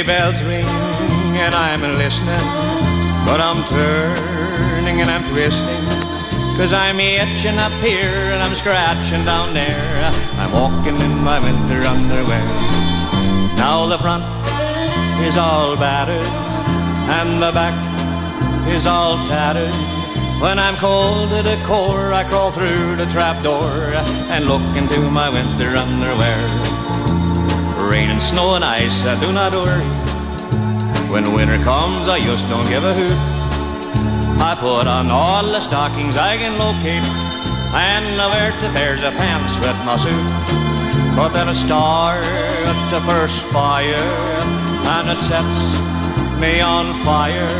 bells ring and I'm listening, but I'm turning and I'm twisting. Cause I'm itching up here and I'm scratching down there. I'm walking in my winter underwear. Now the front is all battered and the back is all tattered. When I'm cold to the core, I crawl through the trap door and look into my winter underwear. Rain and snow and ice, I do not worry. When winter comes, I just don't give a hoot. I put on all the stockings I can locate, and I wear two pairs of pants with my suit. But then I start the first fire, and it sets me on fire.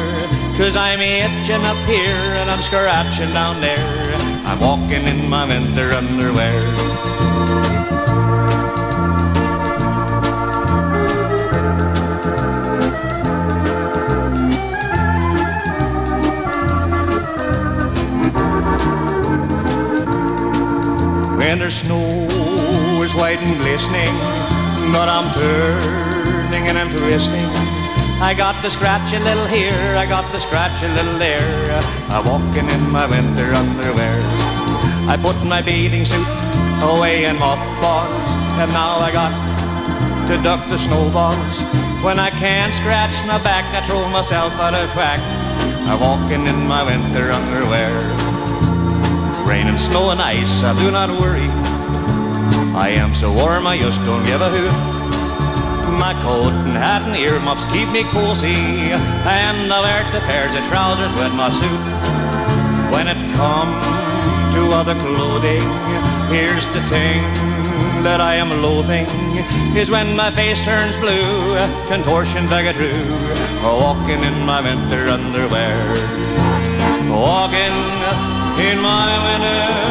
Cause I'm itching up here and I'm scratching down there. I'm walking in my winter underwear. When the snow is white and glistening, but I'm turning and I'm twisting. I got the scratch a little here, I got the scratch a little there. I'm walking in my winter underwear. I put my bathing suit away in mothballs, and now I got to duck the snowballs. When I can't scratch my back, I throw myself out of whack. I'm walking in my winter underwear. Rain and snow and ice, I do not worry. I am so warm, I just don't give a hoot. My coat and hat and earmuffs keep me cozy, and I wear two pairs of trousers with my suit. When it comes to other clothing, here's the thing that I am loathing, is when my face turns blue, get through, walking in my winter underwear in my window.